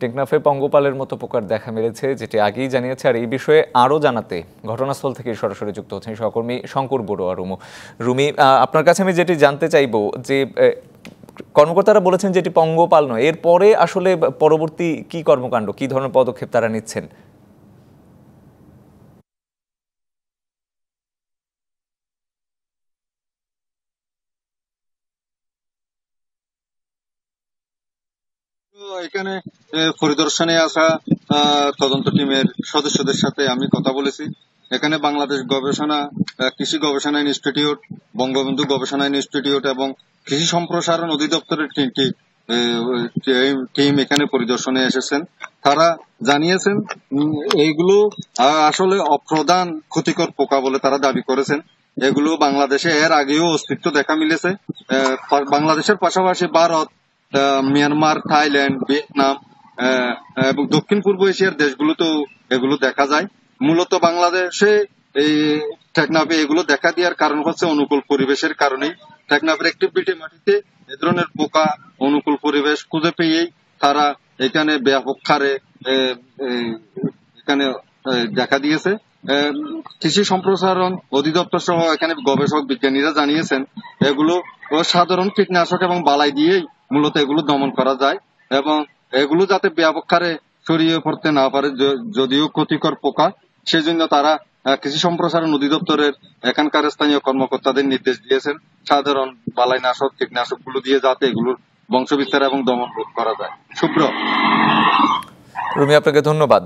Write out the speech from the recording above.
টেকনাফে পঙ্গপালের মতো পোকার দেখা মিলেছে, যেটি আগেই জানিয়েছে। আর এই বিষয়ে আরও জানাতে ঘটনাস্থল থেকে সরাসরি যুক্ত হচ্ছেন সহকর্মী শঙ্কর বড়ুয়া রুমু। রুমি আপনার কাছে আমি যেটি জানতে চাইব যে কর্মকর্তারা বলেছেন যেটি পঙ্গপাল নয়, এরপরে আসলে পরবর্তী কি কর্মকাণ্ড, কি ধরনের পদক্ষেপ তারা নিচ্ছেন? এখানে পরিদর্শনে আসা তদন্ত টিমের সদস্যদের সাথে আমি কথা বলেছি। এখানে বাংলাদেশ গবেষণা কৃষি গবেষণা ইনস্টিটিউট, বঙ্গবন্ধু গবেষণা ইনস্টিটিউট এবং কৃষি সম্প্রসারণ অধিদপ্তরের তিনটি টিম এখানে পরিদর্শনে এসেছেন। তারা জানিয়েছেন এইগুলো আসলে অপ্রধান ক্ষতিকর পোকা বলে তারা দাবি করেছেন। এগুলো বাংলাদেশে এর আগেও অস্তিত্ব দেখা মিলেছে। বাংলাদেশের পাশাপাশি ভারত মিয়ানমার থাইল্যান্ড ভিয়েতনাম এবং দক্ষিণ পূর্ব এশিয়ার দেশগুলোতেও এগুলো দেখা যায়। মূলত বাংলাদেশে এই টেকনাফে এগুলো দেখা দেওয়ার কারণ হচ্ছে অনুকূল পরিবেশের কারণেই। টেকনাফের একটি বিটে মাটিতে এ ধরনের পোকা অনুকূল পরিবেশ খুঁজে পেয়েই তারা এখানে ব্যাপক হারে এখানে দেখা দিয়েছে। কৃষি সম্প্রসারণ অধিদপ্তর সহ এখানে গবেষক বিজ্ঞানীরা জানিয়েছেন, এগুলো সাধারণ কীটনাশক এবং বালাই দিয়েই মূলত এগুলো দমন করা যায় এবং এগুলো যাতে ব্যাপক হারে ছড়িয়ে পড়তে না পারে যদিও ক্ষতিকর পোকা সেজন্য তারা কৃষি সম্প্রসারণ অধিদপ্তরের এখানকার স্থানীয় কর্মকর্তাদের নির্দেশ দিয়েছেন, সাধারণ বালাই নাশক কীটনাশকগুলো দিয়ে যাতে এগুলোর বংশবিস্তার এবং দমন রোধ করা যায়। শুভ্র রুমি, আপনাকে ধন্যবাদ।